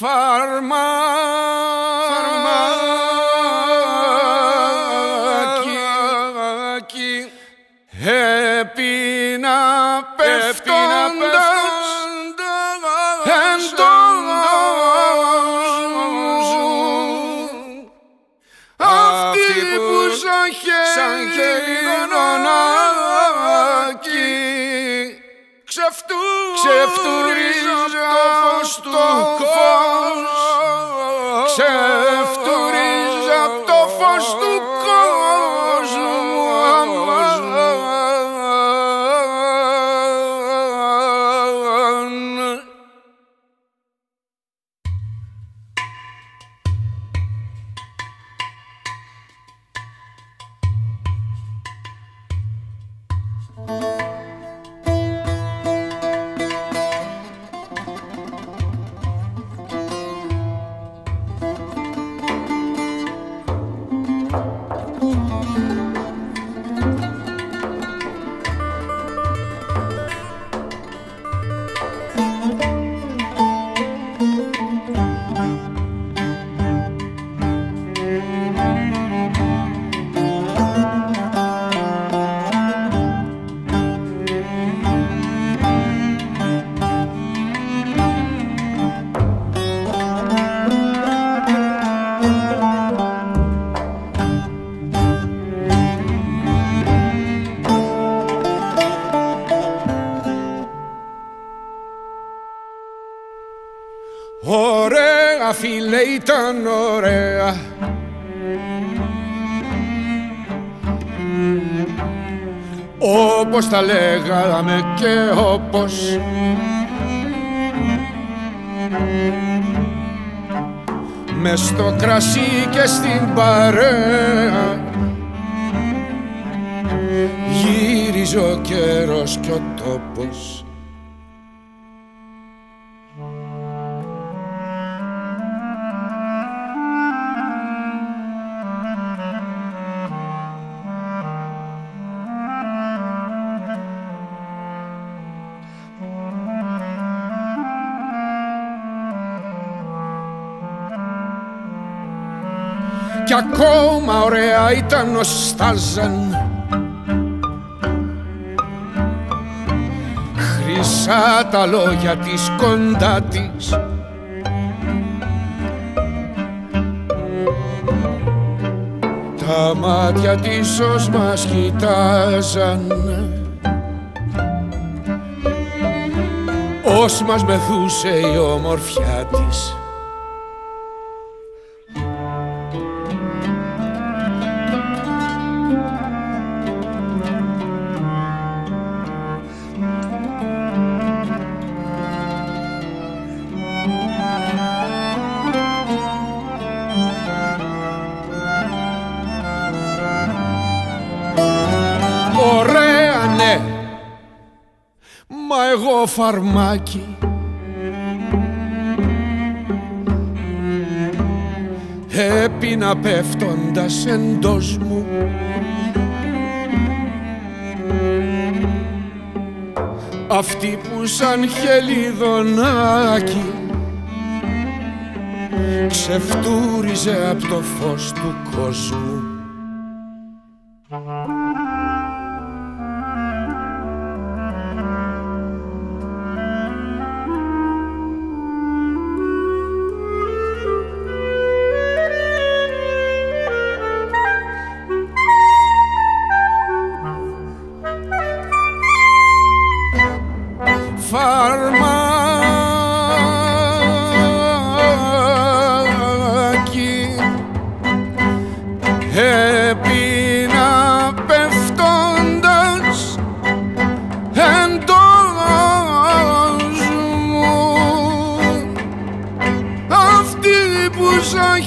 Φαρμάκι. Έπινα πέφτοντας εντός Αυτή που σαν χελιδονάκι ξεφτουρίζει το φως του φίλε ήταν ωραία. Όπως τα λέγαμε και όπως μες στο κρασί και στην παρέα. Γύριζε ο καιρός και ο τόπος κι ακόμα ωραία ήταν ο Στάζαν. Χρυσά τα λόγια της κοντά της. Τα μάτια της ως μας κοιτάζαν. Ως μας μεθούσε η ομορφιά της εγώ φαρμάκι. Έπινα πέφτοντας εντός μου. Αυτή που σαν χελιδονάκι Ξεφτούριζε από το φως του κόσμου φαρμάκι έπινα πέφτοντας εντός μου. Αυτή που σαν